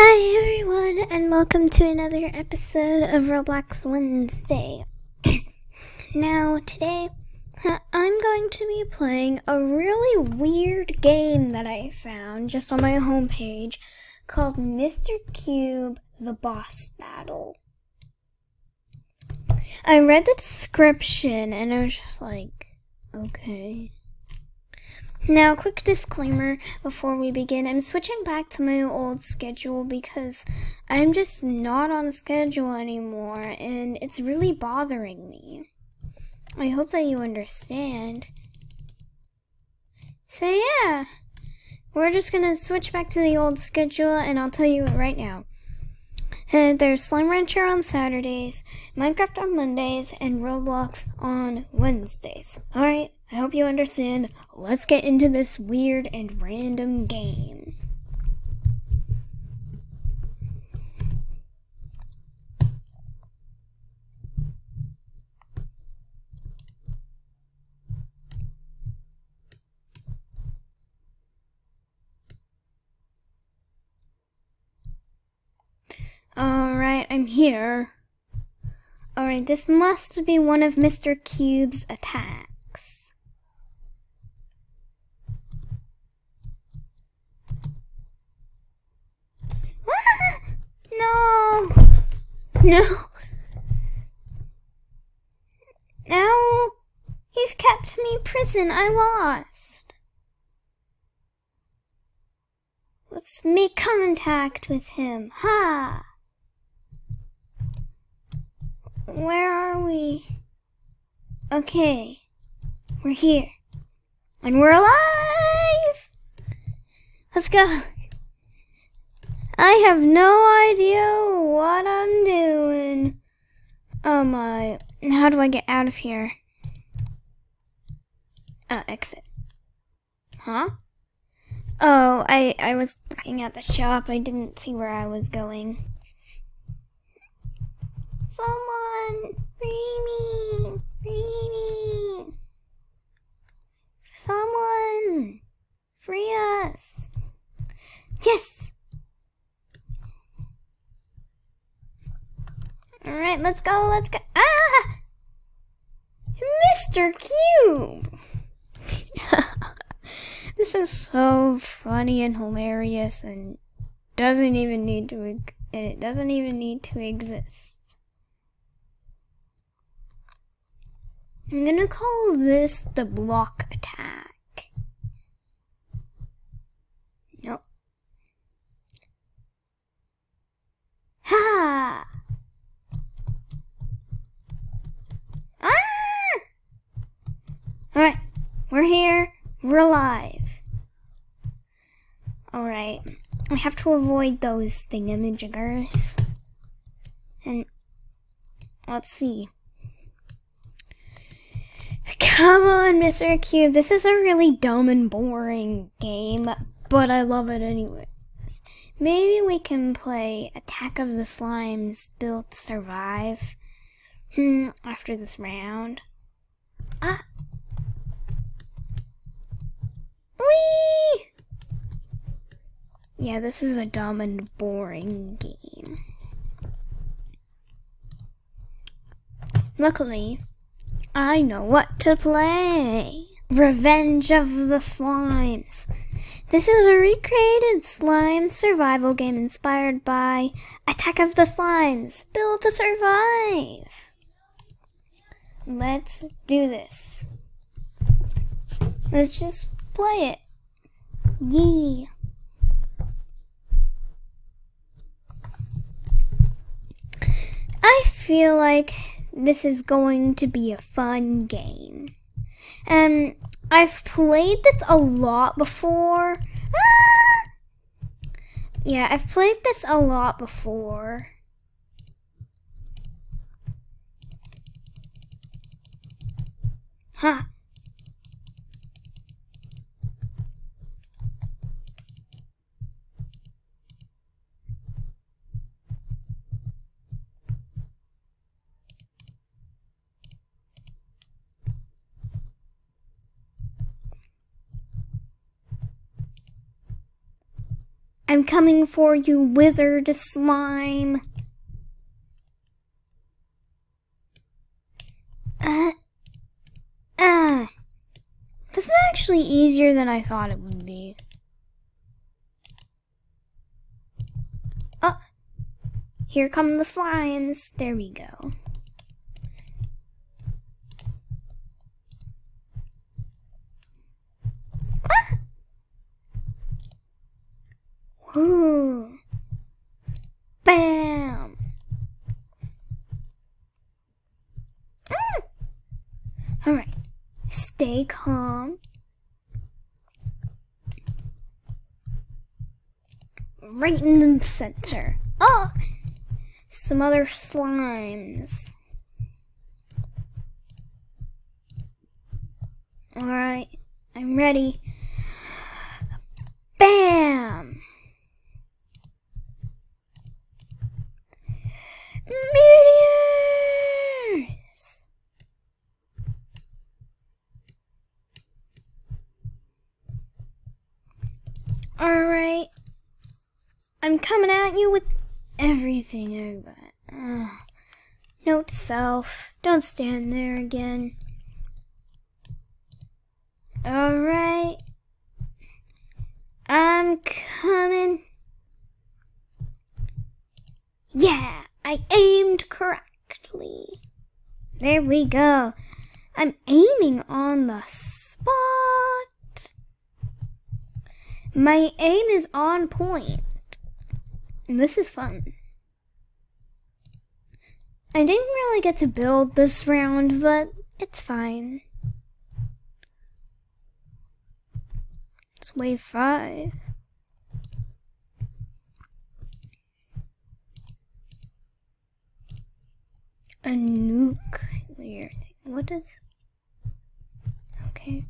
Hi everyone, and welcome to another episode of Roblox Wednesday. now, today I'm going to be playing a really weird game that I found just on my homepage called Mr. Cube The Boss Battle. I read the description and I was just like, okay. Now, quick disclaimer before we begin. I'm switching back to my old schedule because I'm just not on schedule anymore and it's really bothering me. I hope that you understand. So yeah, we're just gonna switch back to the old schedule and I'll tell you right now. Uh, there's Slime Rancher on Saturdays, Minecraft on Mondays, and Roblox on Wednesdays. Alright, I hope you understand. Let's get into this weird and random game. Alright, I'm here. Alright, this must be one of Mr. Cube's attacks. Ah! No! No! Now, you've kept prison. I lost. Let's make contact with him. Ha! Where are we? Okay, we're here. And we're alive! Let's go. I have no idea what I'm doing. Oh my. How do I get out of here? Oh, exit. Huh? Oh, I, I was looking at the shop. I didn't see where I was going. Someone! Free me! Free me! Someone! Free us! Yes! Alright, let's go, let's go. Ah! Mr. Cube! This is so funny and hilarious and doesn't even need to, and it doesn't even need to exist. I'm gonna call this the block attack. Nope. Ha! Ah! Alright, we're here, we're alive. Alright, I have to avoid those thingamajiggers. And let's see. Come on, Mr. Cube. This is a really dumb and boring game, but I love it anyway. Maybe we can play Attack of the Slimes Build Survive hmm, after this round. Ah! Whee! Yeah, this is a dumb and boring game. Luckily, I know what to play. Revenge of the Slimes. This is a recreated slime survival game inspired by Attack of the Slimes, Build to Survive. Let's do this. Let's just play it. Yeah. I feel like this is going to be a fun game. And I've played this a lot before. Ah! Yeah, I've played this a lot before. Huh. I'm coming for you, wizard slime. Uh, uh. This is actually easier than I thought it would be. Oh, here come the slimes. There we go. Bam! Mm. Alright. Stay calm. Right in the center. Oh! Some other slimes. Alright. I'm ready. Bam! Meteors! Alright. I'm coming at you with everything I got. Uh, note self, don't stand there again. Alright. I'm coming. Yeah, I aimed correctly. There we go. I'm aiming on the spot. My aim is on point. And this is fun. I didn't really get to build this round, but it's fine. It's wave five. A nuclear thing. What does. Okay.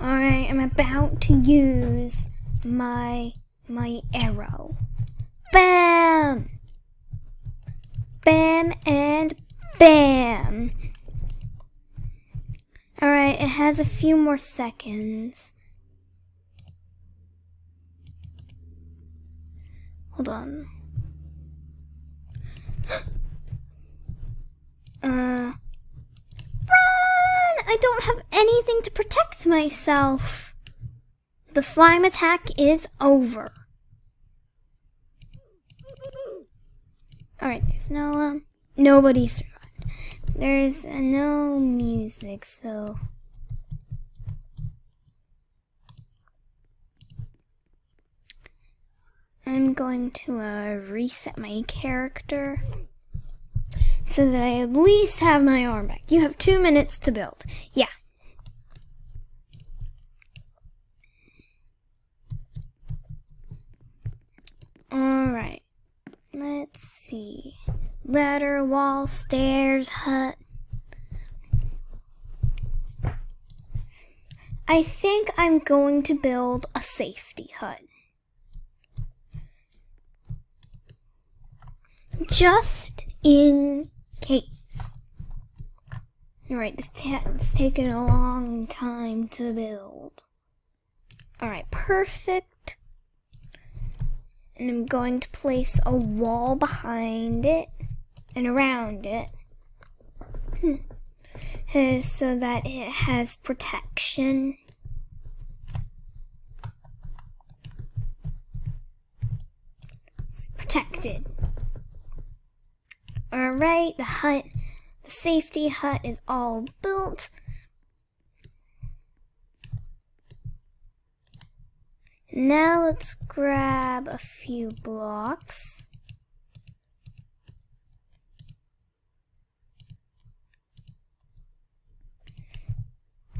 Alright, I'm about to use my my arrow. Bam! Bam and bam! Alright, it has a few more seconds. Hold on. uh. Run! I don't have anything to protect myself. The slime attack is over. Alright, there's no, um, nobody survived. There's uh, no music, so... I'm going to uh, reset my character so that I at least have my arm back. You have two minutes to build. Yeah. Alright. Let's see. Ladder, wall, stairs, hut. I think I'm going to build a safety hut. Just in case. Alright, this has taken a long time to build. Alright, perfect and I'm going to place a wall behind it and around it hmm. so that it has protection. It's protected. Alright, the hut, the safety hut is all built. Now let's grab a few blocks.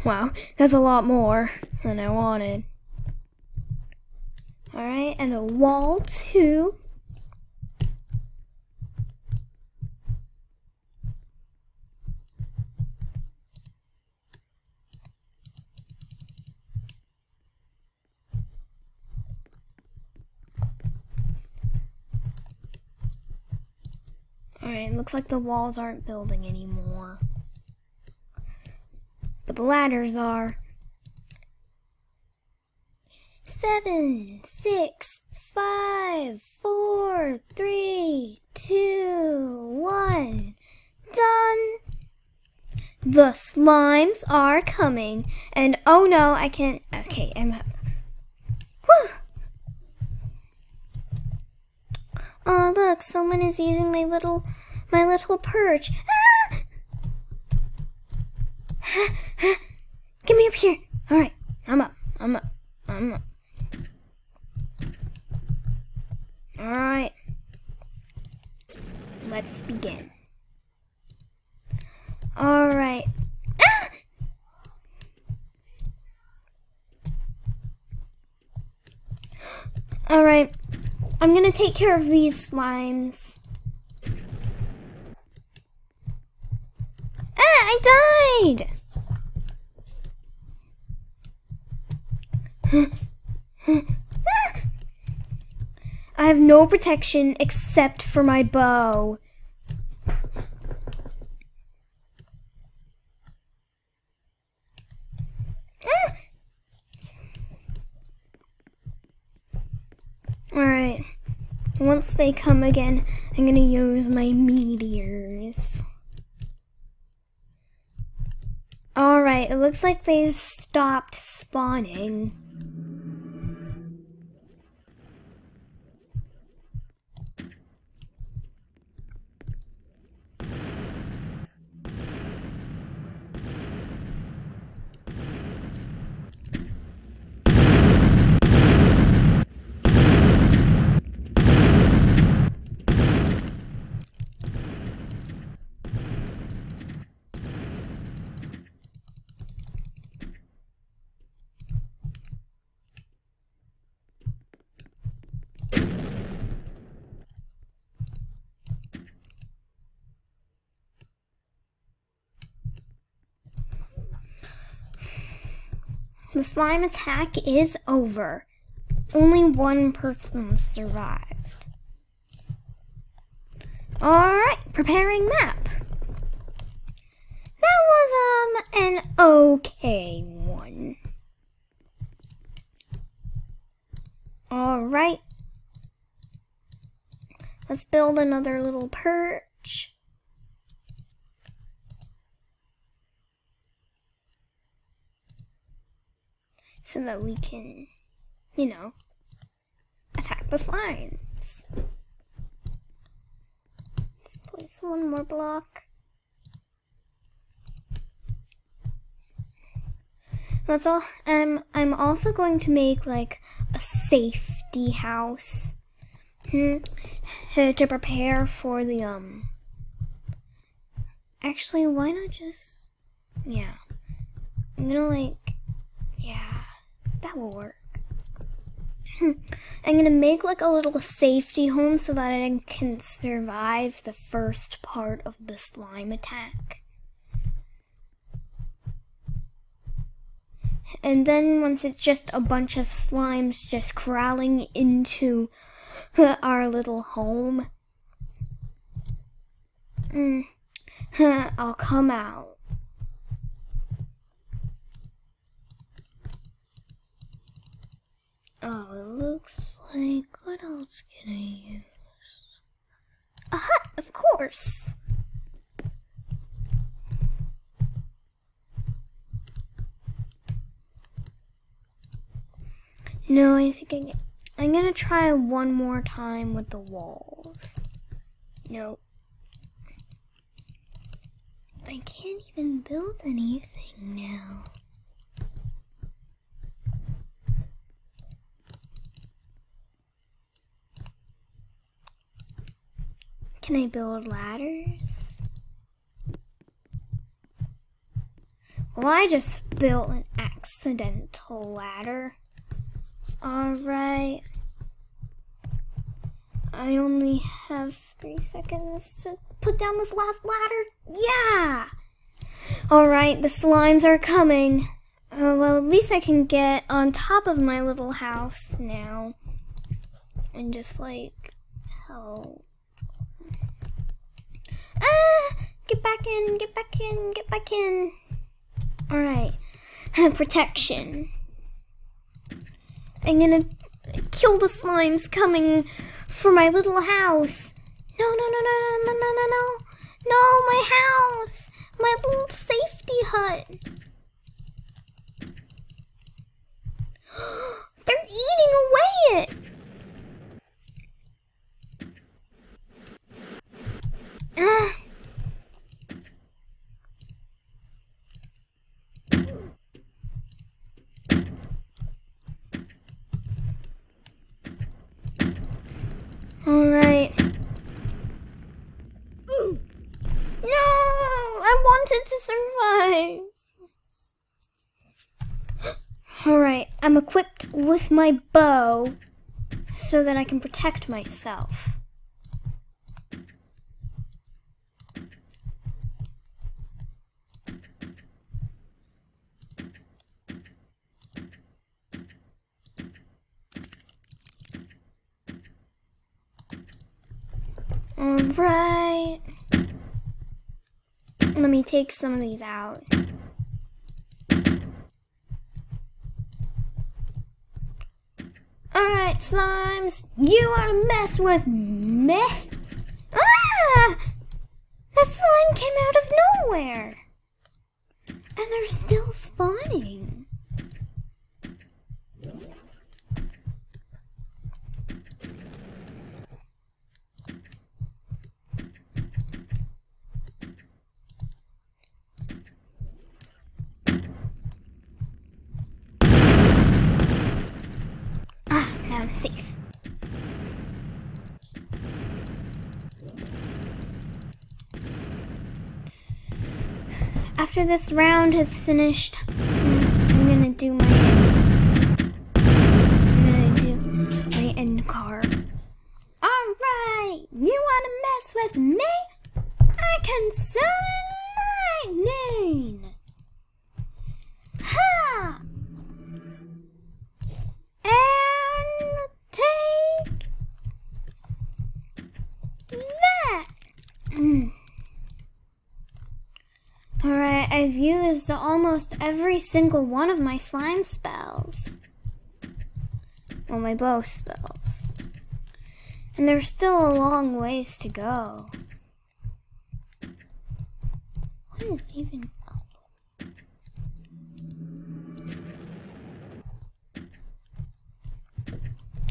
Wow, that's a lot more than I wanted. Alright, and a wall too. Alright, looks like the walls aren't building anymore. But the ladders are. seven, six, five, four, three, two, one. Done. The slimes are coming. And oh no, I can't. Okay, I'm. Whew. Oh look, someone is using my little, my little perch. Ah! Get me up here. All right, I'm up. I'm up. I'm up. All right. Let's begin. All right. Ah! All right. I'm gonna take care of these slimes. Ah, I! Have no protection except for my bow. Alright. Once they come again, I'm gonna use my meteors. Alright, it looks like they've stopped spawning. The slime attack is over. Only one person survived. Alright, preparing map. That was, um, an okay one. Alright. Let's build another little perch. So that we can, you know, attack the slimes. Let's place one more block. That's all. Um, I'm also going to make like a safety house hmm, to prepare for the um. Actually, why not just yeah? I'm gonna like yeah. That will work. I'm gonna make like a little safety home so that I can survive the first part of the slime attack. And then once it's just a bunch of slimes just crawling into our little home, I'll come out. Oh, it looks like what else can I use? A hut, of course. No, I think I, I'm gonna try one more time with the walls. Nope. I can't even build anything now. Can I build ladders? Well, I just built an accidental ladder. Alright. I only have three seconds to put down this last ladder. Yeah! Alright, the slimes are coming. Uh, well, at least I can get on top of my little house now. And just like help. Ah! Get back in, get back in, get back in. Alright. Protection. I'm gonna kill the slimes coming for my little house. No, no, no, no, no, no, no, no, no. No, my house. My little safety hut. They're eating away it. Ah. All right. No, I wanted to survive. All right, I'm equipped with my bow so that I can protect myself. Alright. Let me take some of these out. Alright, slimes. You wanna mess with me? Ah! That slime came out of nowhere. And they're still spawning. Ah, safe. After this round has finished, mm, I'm gonna do my I'm gonna do my end card. Alright, you wanna mess with me? I can summon lightning! Ha! and take that. Mm. Alright, I've used almost every single one of my slime spells. Well, my bow spells. And there's still a long ways to go. What is even?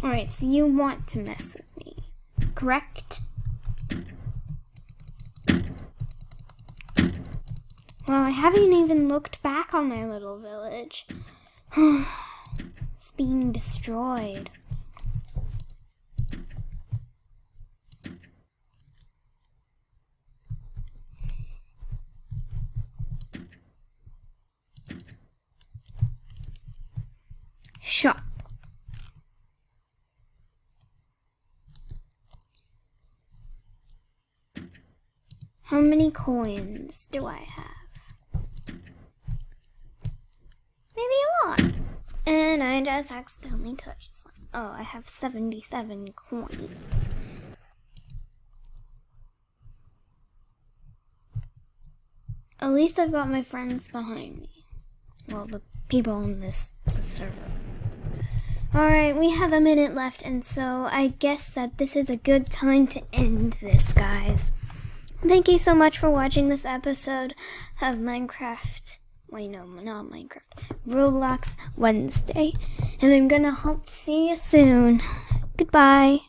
Alright, so you want to mess with me, correct? Well, I haven't even looked back on my little village. it's being destroyed. Shop. How many coins do I have? A lot. And I just accidentally touched some. Oh, I have 77 coins. At least I've got my friends behind me. Well, the people on this, this server. Alright, we have a minute left, and so I guess that this is a good time to end this, guys. Thank you so much for watching this episode of Minecraft. Wait, no, not Minecraft. Roblox Wednesday. And I'm gonna hope to see you soon. Goodbye.